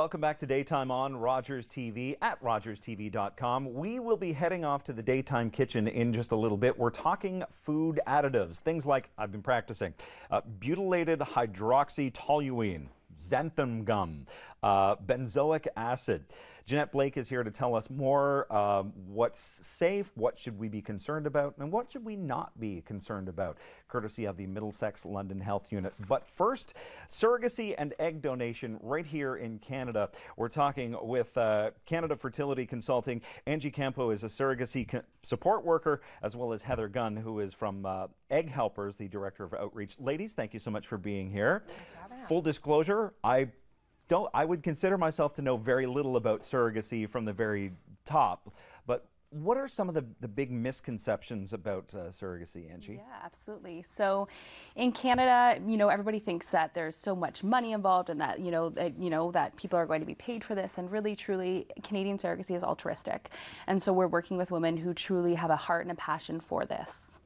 Welcome back to Daytime on Rogers TV at rogerstv.com. We will be heading off to the Daytime Kitchen in just a little bit. We're talking food additives, things like I've been practicing uh, butylated hydroxytoluene, xanthan gum, uh, benzoic acid. Jeanette Blake is here to tell us more. Um, what's safe? What should we be concerned about? And what should we not be concerned about? Courtesy of the Middlesex London Health Unit. But first, surrogacy and egg donation right here in Canada. We're talking with uh, Canada Fertility Consulting. Angie Campo is a surrogacy support worker, as well as Heather Gunn, who is from uh, Egg Helpers, the director of outreach. Ladies, thank you so much for being here. Full disclosure, I don't I would consider myself to know very little about surrogacy from the very top, but what are some of the, the big misconceptions about uh, surrogacy, Angie? Yeah, absolutely. So, in Canada, you know, everybody thinks that there's so much money involved, and that you know, that you know that people are going to be paid for this. And really, truly, Canadian surrogacy is altruistic, and so we're working with women who truly have a heart and a passion for this.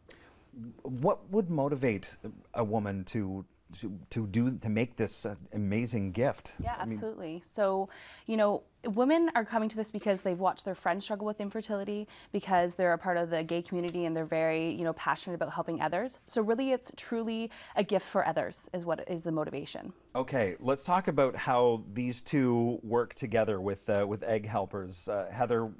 What would motivate a woman to to, to do to make this uh, amazing gift. Yeah, absolutely. I mean, so, you know, women are coming to this because they've watched their friends struggle with infertility, because they're a part of the gay community and they're very, you know, passionate about helping others. So really it's truly a gift for others is what is the motivation. Okay, let's talk about how these two work together with uh, with egg helpers. Uh, Heather,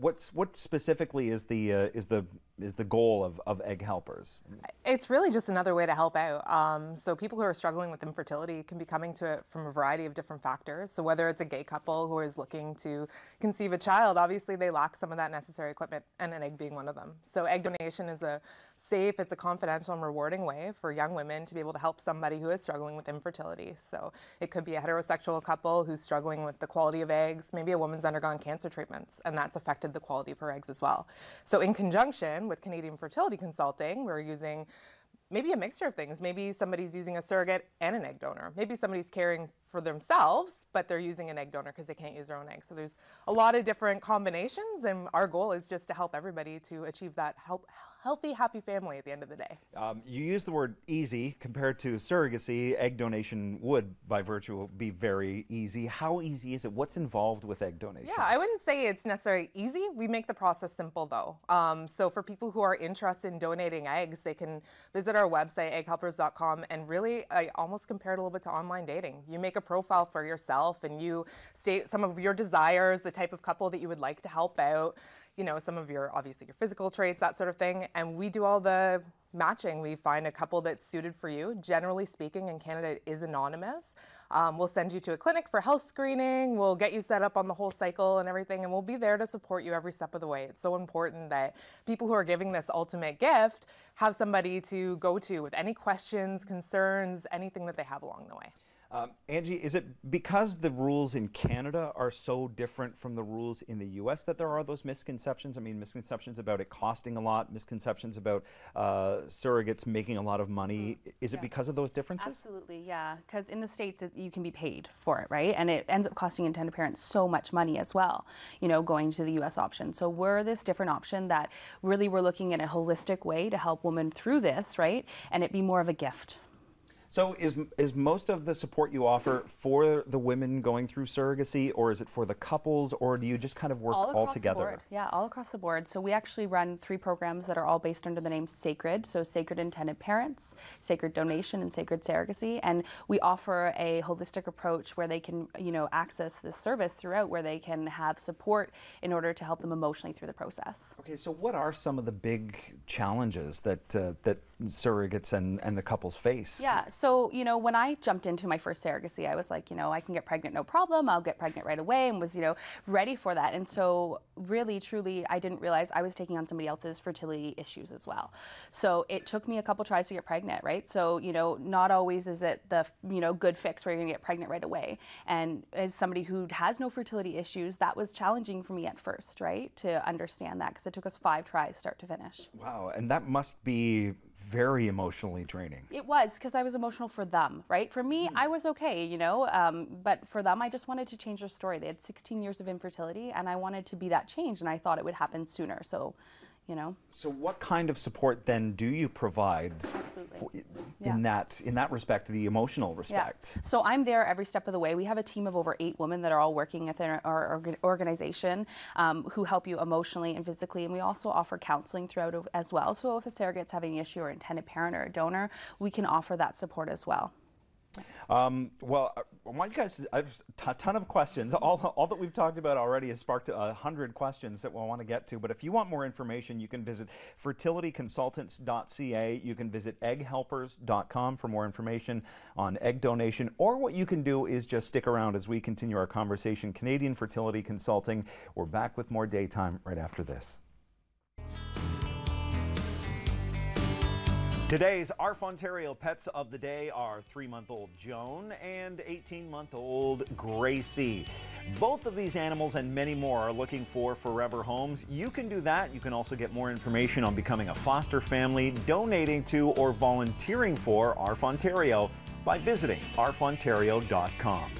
what's what specifically is the uh, is the is the goal of, of egg helpers? It's really just another way to help out. Um, so people who are struggling with infertility can be coming to it from a variety of different factors. So whether it's a gay couple who is looking to conceive a child, obviously they lack some of that necessary equipment, and an egg being one of them. So egg donation is a safe, it's a confidential and rewarding way for young women to be able to help somebody who is struggling with infertility. So it could be a heterosexual couple who's struggling with the quality of eggs. Maybe a woman's undergone cancer treatments, and that's affected the quality of her eggs as well. So in conjunction with Canadian Fertility Consulting, we're using maybe a mixture of things. Maybe somebody's using a surrogate and an egg donor. Maybe somebody's caring for themselves, but they're using an egg donor because they can't use their own eggs. So there's a lot of different combinations, and our goal is just to help everybody to achieve that help, healthy, happy family at the end of the day. Um, you use the word easy compared to surrogacy. Egg donation would, by virtue, be very easy. How easy is it? What's involved with egg donation? Yeah, I wouldn't say it's necessarily easy. We make the process simple, though. Um, so for people who are interested in donating eggs, they can visit our website, egghelpers.com, and really, I almost compare it a little bit to online dating. You make a profile for yourself and you state some of your desires, the type of couple that you would like to help out, you know, some of your, obviously your physical traits, that sort of thing. And we do all the matching. We find a couple that's suited for you. Generally speaking, in Canada, it is anonymous. Um, we'll send you to a clinic for health screening. We'll get you set up on the whole cycle and everything, and we'll be there to support you every step of the way. It's so important that people who are giving this ultimate gift have somebody to go to with any questions, concerns, anything that they have along the way. Um, Angie, is it because the rules in Canada are so different from the rules in the U.S. that there are those misconceptions? I mean, misconceptions about it costing a lot, misconceptions about uh, surrogates making a lot of money. Mm. Is yeah. it because of those differences? Absolutely, yeah. Because in the States, it, you can be paid for it, right? And it ends up costing intended parents so much money as well, you know, going to the U.S. option. So we're this different option that really we're looking at a holistic way to help women through this, right? And it be more of a gift. So is is most of the support you offer for the women going through surrogacy, or is it for the couples, or do you just kind of work all, all together? Yeah, all across the board. So we actually run three programs that are all based under the name Sacred. So Sacred Intended Parents, Sacred Donation, and Sacred Surrogacy. And we offer a holistic approach where they can, you know, access this service throughout, where they can have support in order to help them emotionally through the process. Okay, so what are some of the big challenges that uh, that surrogates and, and the couples face? Yeah. So, you know, when I jumped into my first surrogacy, I was like, you know, I can get pregnant no problem. I'll get pregnant right away and was, you know, ready for that. And so, really, truly, I didn't realize I was taking on somebody else's fertility issues as well. So, it took me a couple tries to get pregnant, right? So, you know, not always is it the, you know, good fix where you're going to get pregnant right away. And as somebody who has no fertility issues, that was challenging for me at first, right? To understand that because it took us five tries start to finish. Wow. And that must be very emotionally draining. It was because I was emotional for them, right? For me, mm. I was okay, you know, um, but for them, I just wanted to change their story. They had 16 years of infertility, and I wanted to be that change, and I thought it would happen sooner. So, you know. So what kind of support then do you provide for- in Yeah. that in that respect, the emotional respect? Yeah. So I'm there every step of the way. We have a team of over eight women that are all working within our, our organization um, who help you emotionally and physically. And we also offer counseling throughout as well. So if a surrogate's having an issue or intended parent or a donor, we can offer that support as well. Um, well, I want you guys. To, I have a ton of questions. All, all that we've talked about already has sparked a hundred questions that we'll want to get to. But if you want more information, you can visit fertilityconsultants.ca. You can visit egghelpers.com for more information on egg donation. Or what you can do is just stick around as we continue our conversation. Canadian Fertility Consulting. We're back with more daytime right after this. Today's ARF Ontario pets of the day are three month old Joan and 18 month old Gracie. Both of these animals and many more are looking for forever homes. You can do that. You can also get more information on becoming a foster family, donating to, or volunteering for ARF Ontario by visiting arfontario.com.